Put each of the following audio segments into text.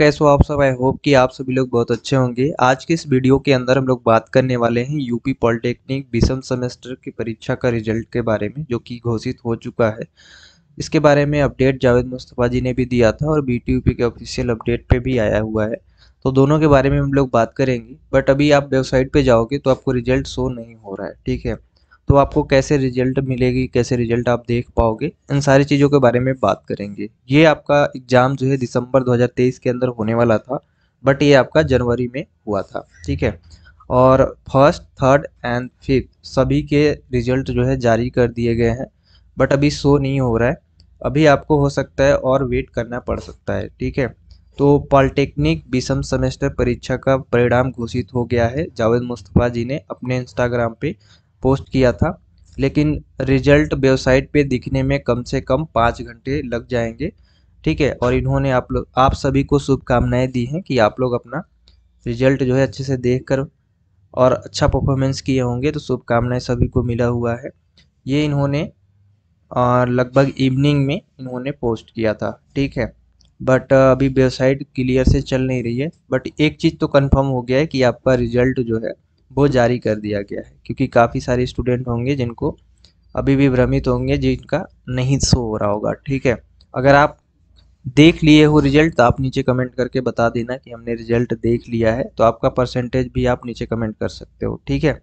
कैसे हो आप सब? आई होप कि आप सभी लोग बहुत अच्छे होंगे। आज के इस वीडियो के अंदर हम लोग बात करने वाले हैं यूपी पॉलिटेक्निक बीसम सेमेस्टर की परीक्षा का रिज़ल्ट के बारे में, जो कि घोषित हो चुका है। इसके बारे में अपडेट जावेद मुस्तफ़ा जी ने भी दिया था और बी के ऑफिशियल अपडेट पे भी आया हुआ है। तो दोनों के बारे में हम लोग बात करेंगे बट अभी आप वेबसाइट पे जाओगे तो आपको रिज़ल्ट शो नहीं हो रहा है, ठीक है? तो आपको कैसे रिज़ल्ट मिलेगी, कैसे रिज़ल्ट आप देख पाओगे, इन सारी चीज़ों के बारे में बात करेंगे। ये आपका एग्ज़ाम जो है दिसंबर 2023 के अंदर होने वाला था बट ये आपका जनवरी में हुआ था, ठीक है? और फ़र्स्ट थर्ड एंड फिफ्थ सभी के रिज़ल्ट जो है जारी कर दिए गए हैं बट अभी शो नहीं हो रहा है। अभी आपको हो सकता है और वेट करना पड़ सकता है, ठीक है? तो पॉलिटेक्निक बीसम सेमेस्टर परीक्षा का परिणाम घोषित हो गया है। जावेद मुस्तफ़ा जी ने अपने इंस्टाग्राम पे पोस्ट किया था, लेकिन रिज़ल्ट वेबसाइट पे दिखने में कम से कम पाँच घंटे लग जाएँगे, ठीक है? और इन्होंने आप लोग आप सभी को शुभकामनाएँ दी हैं कि आप लोग अपना रिज़ल्ट जो है अच्छे से देख कर और अच्छा परफॉर्मेंस किए होंगे तो शुभकामनाएँ सभी को मिला हुआ है। ये इन्होंने लगभग इवनिंग में इन्होंने पोस्ट किया था, ठीक है? बट अभी वेबसाइट क्लियर से चल नहीं रही है। बट एक चीज़ तो कंफर्म हो गया है कि आपका रिज़ल्ट जो है वो जारी कर दिया गया है, क्योंकि काफ़ी सारे स्टूडेंट होंगे जिनको अभी भी भ्रमित होंगे, जिनका नहीं शो हो रहा होगा, ठीक है? अगर आप देख लिए हो रिज़ल्ट तो आप नीचे कमेंट करके बता देना कि हमने रिज़ल्ट देख लिया है तो आपका परसेंटेज भी आप नीचे कमेंट कर सकते हो, ठीक है?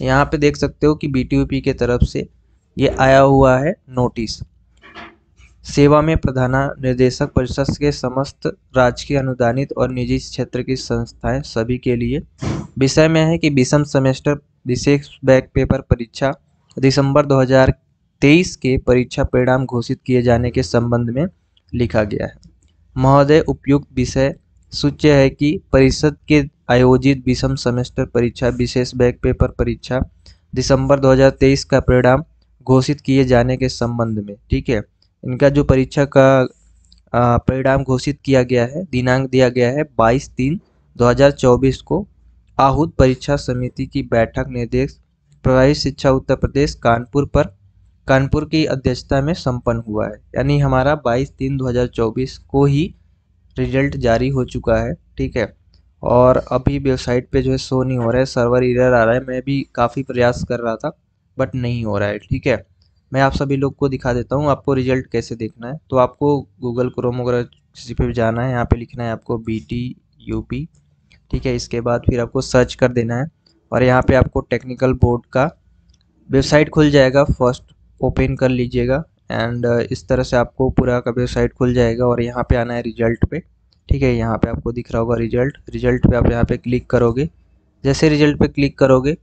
यहाँ पे देख सकते हो कि बी के तरफ़ से ये आया हुआ है नोटिस सेवा में प्रधान निर्देशक परिषद के समस्त राजकीय अनुदानित और निजी क्षेत्र की संस्थाएँ सभी के लिए विषय में है कि विषम सेमेस्टर विशेष बैक पेपर परीक्षा दिसंबर 2023 के परीक्षा परिणाम घोषित किए जाने के संबंध में लिखा गया है। महोदय, उपयुक्त विषय सूच्य है कि परिषद के आयोजित विषम सेमेस्टर परीक्षा, विशेष बैक पेपर परीक्षा दिसंबर 2023 का परिणाम घोषित किए जाने के संबंध में, ठीक है? इनका जो परीक्षा का परिणाम घोषित किया गया है, दिनांक दिया गया है 22 तीन 2024 को आहूत परीक्षा समिति की बैठक निर्देश प्रवाही शिक्षा उत्तर प्रदेश कानपुर पर, कानपुर की अध्यक्षता में संपन्न हुआ है। यानी हमारा 22 तीन 2024 को ही रिज़ल्ट जारी हो चुका है, ठीक है? और अभी वेबसाइट पे जो है शो नहीं हो रहा है, सर्वर इरर आ रहा है, मैं भी काफ़ी प्रयास कर रहा था, बट नहीं हो रहा है, ठीक है? मैं आप सभी लोग को दिखा देता हूँ, आपको रिज़ल्ट कैसे देखना है। तो आपको गूगल, क्रोम, वगैरह, किसी पे जाना है, यहाँ पे लिखना है आपको बी टी यू पी ठीक है इसके बाद फिर आपको सर्च कर देना है और यहाँ पे आपको टेक्निकल बोर्ड का वेबसाइट खुल जाएगा। फ़र्स्ट ओपन कर लीजिएगा एंड इस तरह से आपको पूरा का वेबसाइट खुल जाएगा और यहाँ पे आना है रिज़ल्ट पे। ठीक है यहाँ पे आपको दिख रहा होगा रिज़ल्ट रिज़ल्ट पे आप यहाँ पे क्लिक करोगे। जैसे रिज़ल्ट पे क्लिक करोगे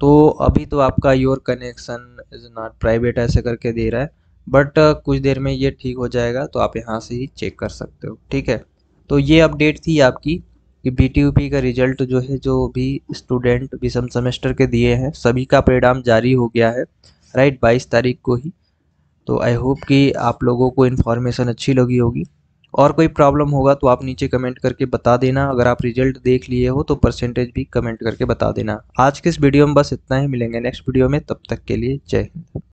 तो अभी तो आपका your connection is not private ऐसे करके दे रहा है बट uh, कुछ देर में ये ठीक हो जाएगा तो आप यहाँ से ही चेक कर सकते हो। ठीक है तो ये अपडेट थी आपकी। कि बीटीयूपी का रिज़ल्ट जो है, जो भी स्टूडेंट विषम सेमेस्टर के दिए हैं, सभी का परिणाम जारी हो गया है राइट बाईस तारीख को ही। तो आई होप कि आप लोगों को इन्फॉर्मेशन अच्छी लगी होगी। और कोई प्रॉब्लम होगा तो आप नीचे कमेंट करके बता देना। अगर आप रिज़ल्ट देख लिए हो तो परसेंटेज भी कमेंट करके बता देना। आज के इस वीडियो में बस इतना ही। मिलेंगे नेक्स्ट वीडियो में। तब तक के लिए जय हिंद।